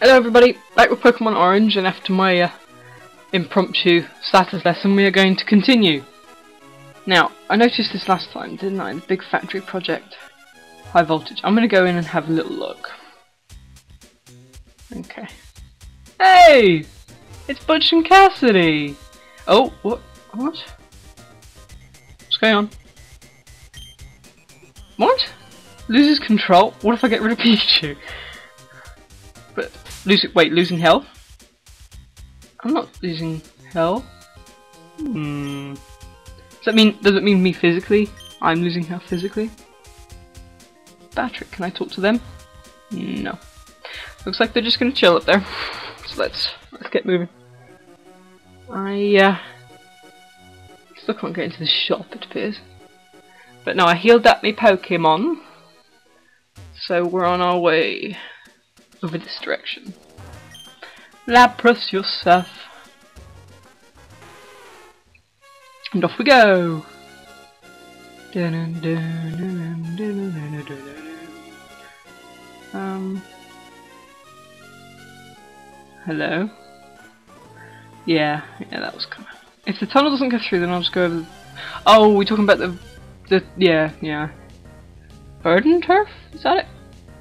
Hello everybody, back with Pokemon Orange and after my uh, impromptu status lesson we are going to continue. Now, I noticed this last time, didn't I? The big factory project. High voltage. I'm going to go in and have a little look. Okay. Hey! It's Butch and Cassidy! Oh, what? What? What's going on? What? Loses control? What if I get rid of Pikachu? But losing wait, losing health? I'm not losing health. Hmm. Does that mean does it mean me physically? I'm losing health physically? Patrick, can I talk to them? No. Looks like they're just gonna chill up there. So let's let's get moving. I uh still can't get into the shop it appears. But no, I healed up my Pokemon. So we're on our way over this direction. Lapras yourself. And off we go. Um. Hello. Yeah, yeah, that was kind of. If the tunnel doesn't go through, then I'll just go over. The... Oh, we're talking about the, the yeah, yeah. Burden turf? Is that it?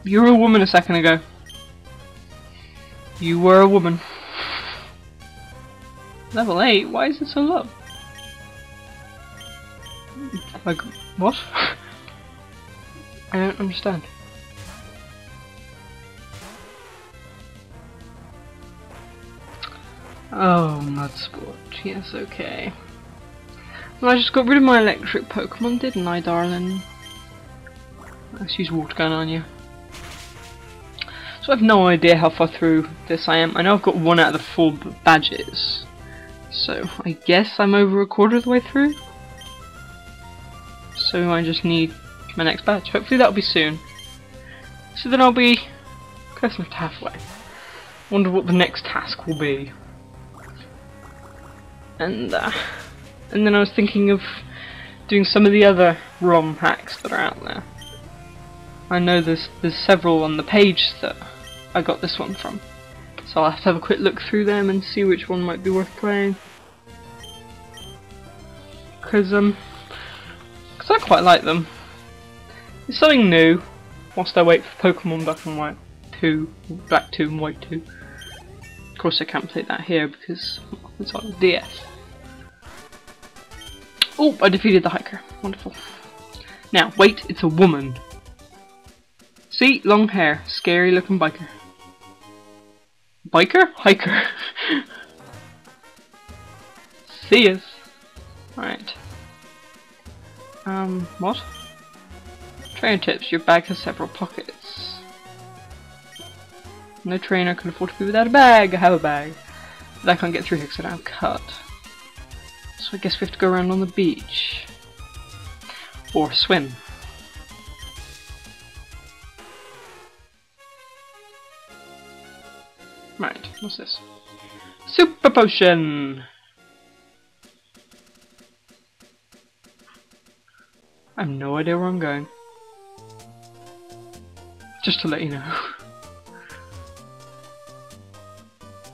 You were a woman a second ago. You were a woman. Level 8? Why is it so low? Like, what? I don't understand. Oh, Mudsport. Yes, okay. Well, I just got rid of my electric Pokemon, didn't I, darling? Let's use Water Gun on you. So I have no idea how far through this I am. I know I've got one out of the four badges. So I guess I'm over a quarter of the way through. So I just need my next badge. Hopefully that'll be soon. So then I'll be close enough to halfway. Wonder what the next task will be. And uh, and then I was thinking of doing some of the other ROM hacks that are out there. I know there's there's several on the page that I got this one from. So I'll have to have a quick look through them and see which one might be worth playing. Cause um cause I quite like them. It's something new whilst I wait for Pokemon Black and White 2, Black 2 and White 2. Of course I can't play that here because it's on DS. Oh, I defeated the hiker. Wonderful. Now, wait, it's a woman. See? Long hair. Scary looking biker. Biker? Hiker. See us. Alright. Um, what? Trainer tips. Your bag has several pockets. No trainer can afford to be without a bag. I have a bag. But I can't get through here because I don't cut. So I guess we have to go around on the beach. Or swim. What's this? Super potion! I have no idea where I'm going. Just to let you know.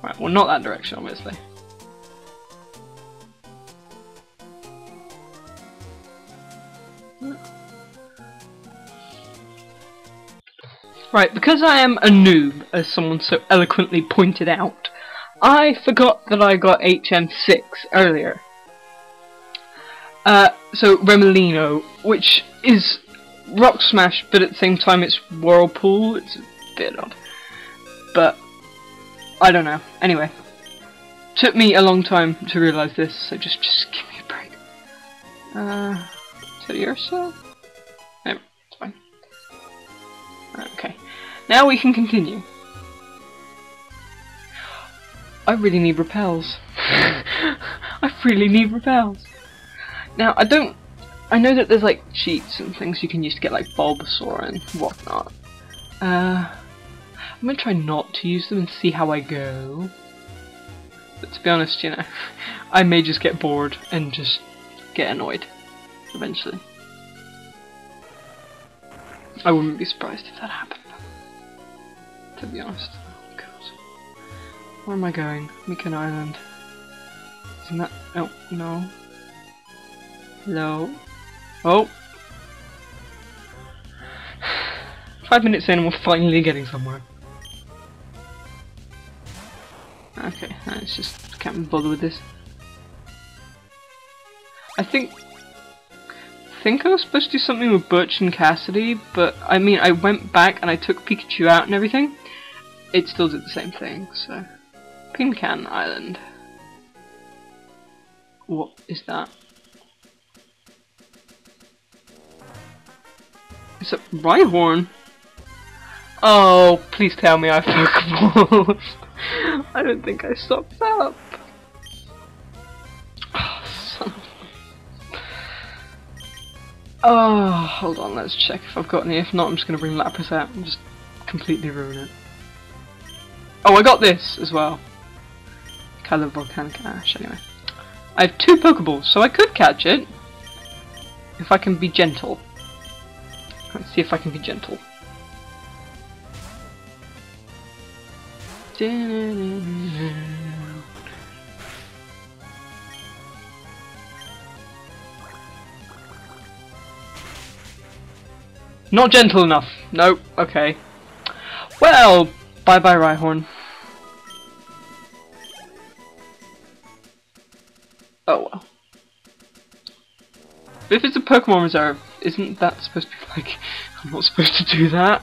right, well not that direction obviously. Right, because I am a noob, as someone so eloquently pointed out, I forgot that I got HM6 earlier. Uh, so Remolino, which is Rock Smash, but at the same time it's Whirlpool, it's a bit odd. But, I don't know. Anyway, took me a long time to realise this, so just, just give me a break. Uh, Teddiursa? No, Okay. Now we can continue. I really need repels. I really need repels. Now, I don't... I know that there's like cheats and things you can use to get like Bulbasaur and whatnot. Uh, I'm gonna try not to use them and see how I go. But to be honest, you know, I may just get bored and just get annoyed eventually. I wouldn't be surprised if that happened. To be honest. Oh, God. Where am I going? Mikan Island. Isn't that... Oh, no. Hello? Oh! Five minutes in and we're finally getting somewhere. Okay, let's just can't bother with this. I think think I was supposed to do something with Butch and Cassidy, but I mean I went back and I took Pikachu out and everything. It still did the same thing, so Pinkan Island. What is that? It's a Rhyhorn. Oh, please tell me I Pokeballs. I don't think I stopped up. Oh, hold on, let's check if I've got any. If not, I'm just going to bring Lapras out and just completely ruin it. Oh, I got this as well. Color Volcanic Ash, anyway. I have two Pokeballs, so I could catch it. If I can be gentle. Let's see if I can be gentle. Not gentle enough. Nope. Okay. Well, bye bye Rhyhorn. Oh well. If it's a Pokemon Reserve, isn't that supposed to be like... I'm not supposed to do that?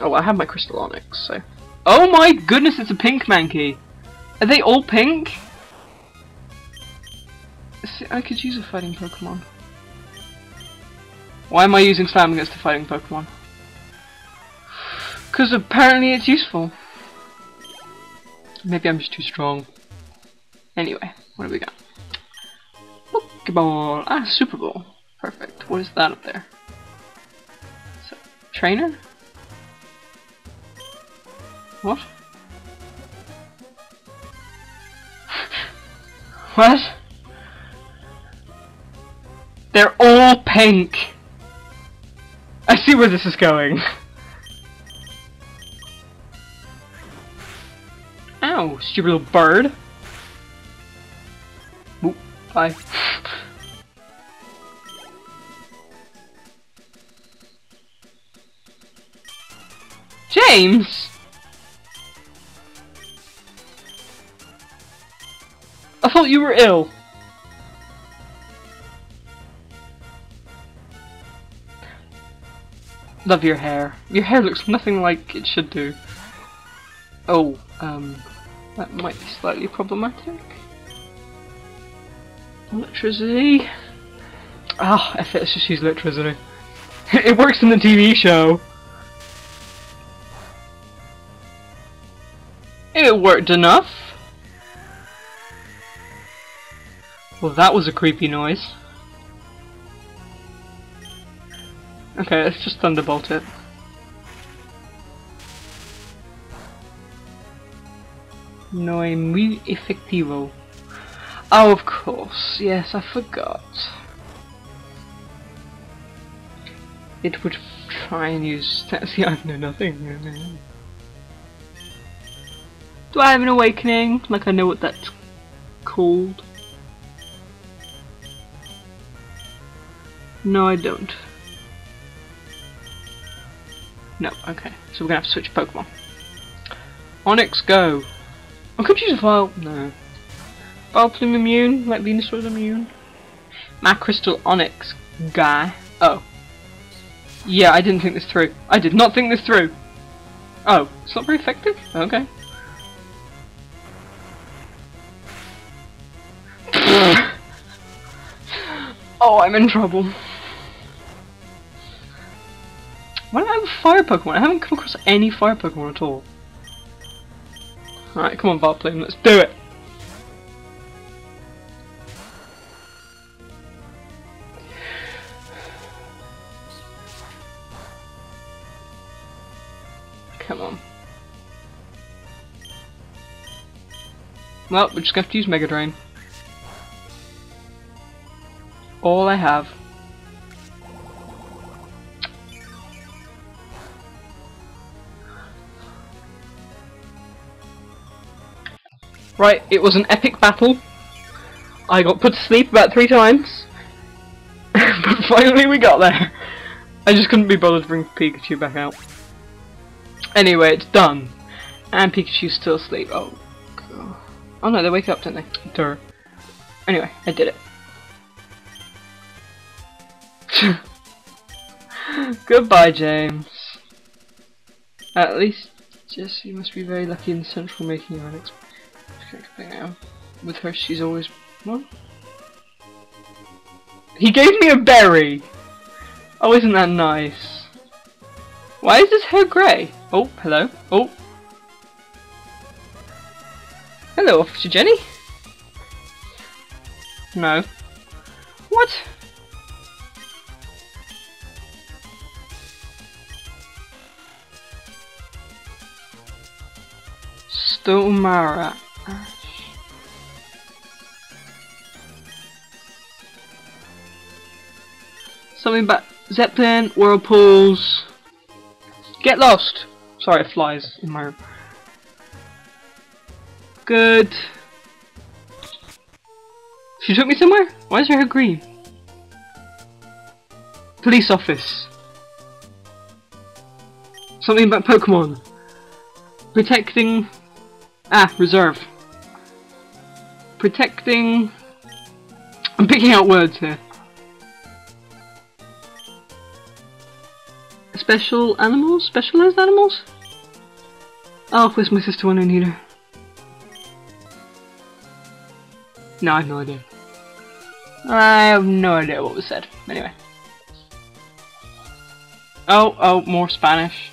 Oh, I have my Crystal Onix, so... Oh my goodness, it's a pink Mankey! Are they all pink? I could use a fighting Pokemon. Why am I using Slam against a fighting Pokemon? Because apparently it's useful. Maybe I'm just too strong. Anyway, what do we got? Pokeball! Ah, Super Bowl. Perfect. What is that up there? Trainer? What? what? They're all pink! See where this is going. Ow, stupid little bird. Bye. James! I thought you were ill. Love your hair. Your hair looks nothing like it should do. Oh, um, that might be slightly problematic. Electricity. Ah, oh, let's just use electricity. it works in the TV show. It worked enough. Well, that was a creepy noise. Okay, let's just thunderbolt it. No es muy efectivo. Oh, of course. Yes, I forgot. It would try and use... See, I know nothing. Do I have an awakening? Like I know what that's called. No, I don't. No, okay. So we're gonna have to switch Pokemon. Onix, go! I could use a file. No. Vileplume immune, like Venusaur immune. My Crystal Onix guy. Oh. Yeah, I didn't think this through. I did not think this through. Oh, it's not very effective? Okay. oh, I'm in trouble. Fire Pokemon? I haven't come across any fire Pokemon at all. Alright, come on Vileplume, let's do it! Come on. Well, we're just gonna have to use Mega Drain. All I have. Right, it was an epic battle. I got put to sleep about three times. but finally we got there. I just couldn't be bothered to bring Pikachu back out. Anyway, it's done. And Pikachu's still asleep. Oh, God. Oh no, they wake up, don't they? Durr. Anyway, I did it. Goodbye, James. At least Jessie must be very lucky in Central making her With her, she's always what? He gave me a berry. Oh, isn't that nice? Why is his hair grey? Oh, hello. Oh. Hello, Officer Jenny. No. What? Stomara. Something about Zeppelin, whirlpools. Get lost! Sorry, it flies in my room. Good. She took me somewhere? Why is her hair green? Police office. Something about Pokemon. Protecting... Ah, reserve. Protecting... I'm picking out words here. Special animals? Specialized animals? Oh, where's my sister when I need her? No, I have no idea. I have no idea what was said. Anyway. Oh, oh, more Spanish.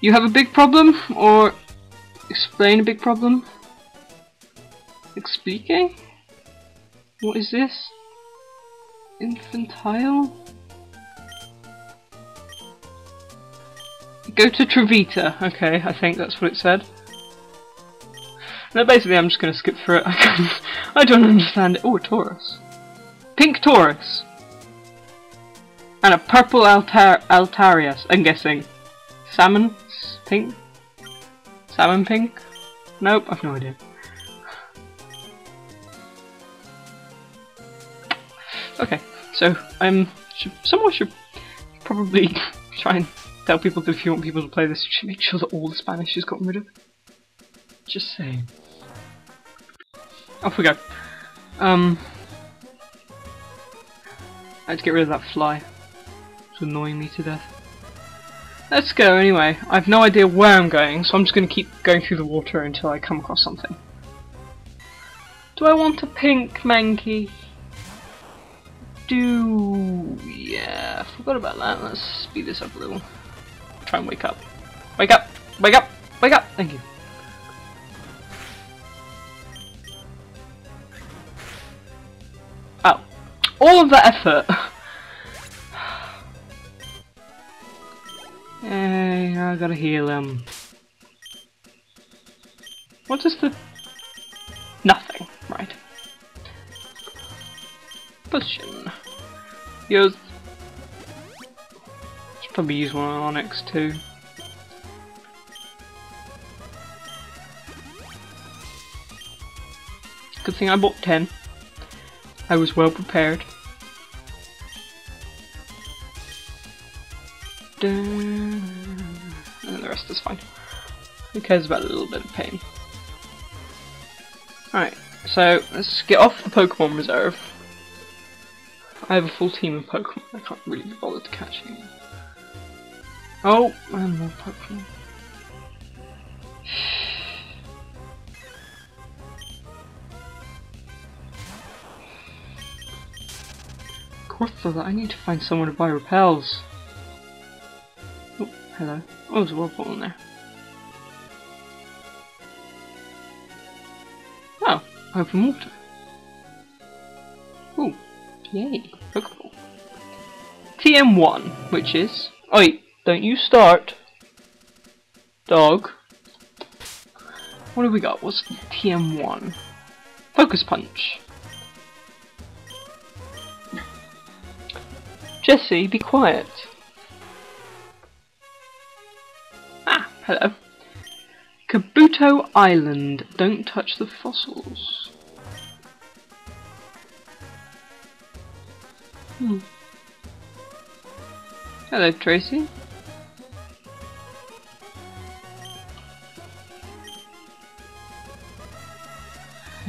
You have a big problem? Or explain a big problem? Explique? What is this? Infantile? Go to Trovita. Okay, I think that's what it said. No, basically I'm just going to skip through it. I, I don't understand it. Oh, a Tauros. Pink Tauros. And a purple Altar Altarius, I'm guessing. Salmon? Pink? Salmon pink? Nope, I've no idea. Okay, so I'm should, someone should probably try and tell people that if you want people to play this, you should make sure that all the Spanish is gotten rid of. Just saying. Off we go. Um, I had to get rid of that fly. It's annoying me to death. Let's go anyway. I have no idea where I'm going, so I'm just going to keep going through the water until I come across something. Do I want a pink Mankey? Do... yeah, forgot about that. Let's speed this up a little. Try and wake up. Wake up! Wake up! Wake up! Thank you. Oh. All of that effort! Hey, I gotta heal um, him. What is the... Nothing, right. Potion. Use... Probably use one on Onix too. Good thing I bought 10. I was well prepared. And the rest is fine. Who cares about a little bit of pain? Alright, so let's get off the Pokemon Reserve. I have a full team of Pokemon. I can't really be bothered to catch any. Oh, and more Pokemon. Of course, that I need to find someone to buy repels. Oh, hello. Oh, there's a whirlpool in there. Oh, open water. Ooh, yay, Pokeball. TM1, which is... Oh wait, don't you start. Dog. What have we got? What's TM1? Focus Punch. Jessie, be quiet. Ah, hello. Kabuto Island. Don't touch the fossils. Hmm. Hello, Tracey.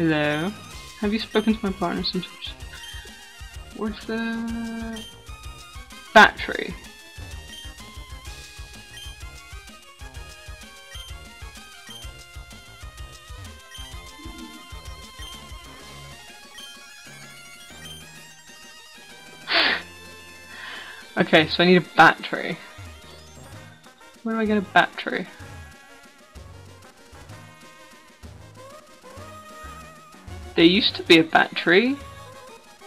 Hello. Have you spoken to my partner since? Where's the battery? okay, so I need a battery. Where do I get a battery? There used to be a battery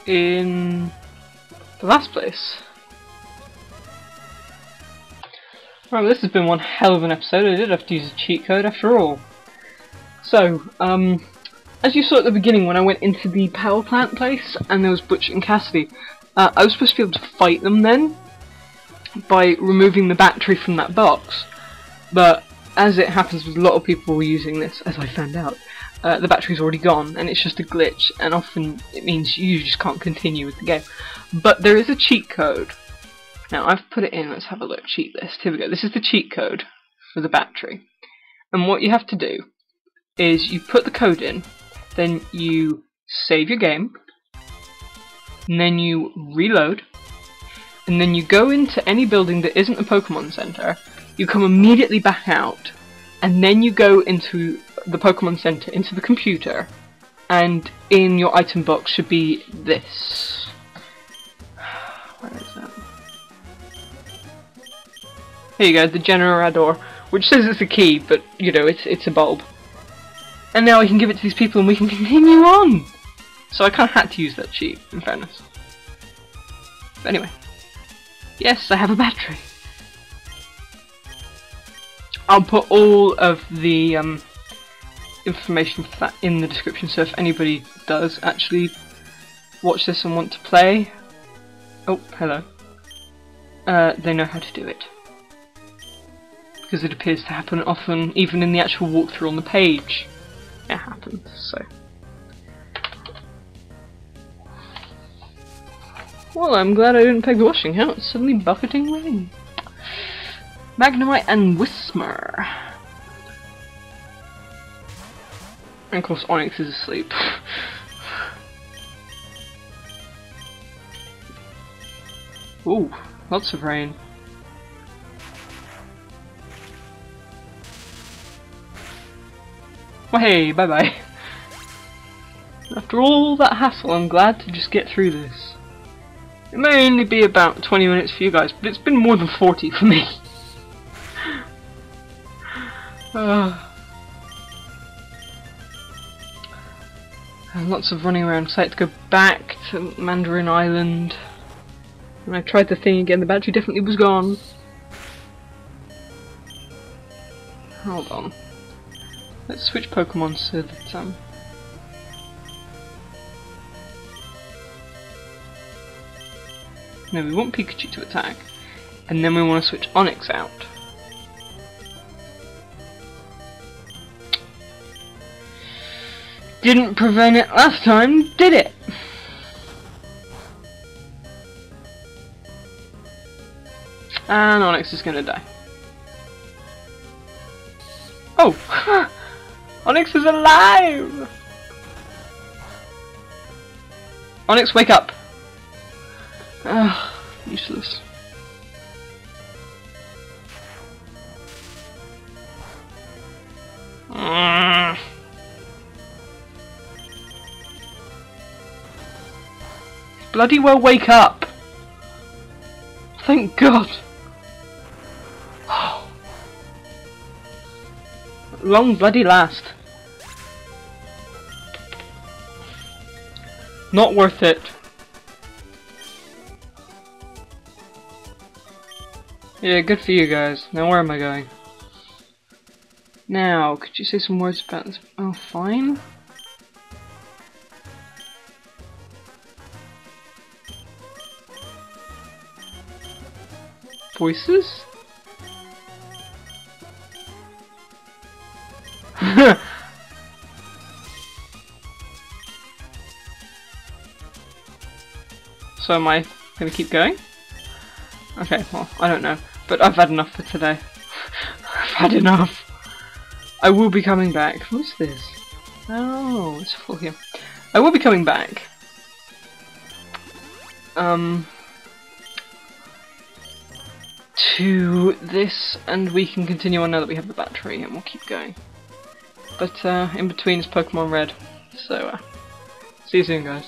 in the last place. Right, this has been one hell of an episode. I did have to use a cheat code after all. So, um, as you saw at the beginning when I went into the power plant place and there was Butch and Cassidy, uh, I was supposed to be able to fight them then by removing the battery from that box. But as it happens with a lot of people using this, as I found out, uh, the battery's already gone and it's just a glitch and often it means you just can't continue with the game. But there is a cheat code. Now I've put it in, let's have a look, cheat list. Here we go, this is the cheat code for the battery. And what you have to do is you put the code in, then you save your game, and then you reload, and then you go into any building that isn't a Pokemon Center, you come immediately back out, and then you go into the Pokemon Center into the computer, and in your item box should be this. Where is that? Here you go, the Generador, which says it's a key, but you know, it's it's a bulb. And now I can give it to these people and we can continue on! So I kind of had to use that cheat, in fairness. But anyway. Yes, I have a battery. I'll put all of the um, information for that in the description so if anybody does actually watch this and want to play oh hello. Uh, they know how to do it. Because it appears to happen often even in the actual walkthrough on the page. It happens so. Well I'm glad I didn't peg the washing out it's suddenly bucketing rain Magnemite and Whismur And of course Onix is asleep. Ooh, lots of rain. Well hey, bye bye. After all that hassle, I'm glad to just get through this. It may only be about 20 minutes for you guys, but it's been more than 40 for me. uh. And lots of running around, so I had to go back to Mandarin Island. And I tried the thing again, the battery definitely was gone. Hold on. Let's switch Pokemon so that, um... No, we want Pikachu to attack. And then we want to switch Onix out. Didn't prevent it last time, did it? And Onix is gonna die. Oh! Onix is alive! Onix, wake up! Ugh, useless. Mm. Bloody well wake up! Thank God! Long bloody last. Not worth it. Yeah, good for you guys. Now where am I going? Now, could you say some words about this? Oh, fine. Voices? so am I gonna keep going? Okay, well, I don't know. But I've had enough for today. I've had enough. I will be coming back. What's this? Oh, it's full here. I will be coming back. Um, to this, and we can continue on now that we have the battery, and we'll keep going. But uh, in between is Pokemon Red, so uh, see you soon, guys.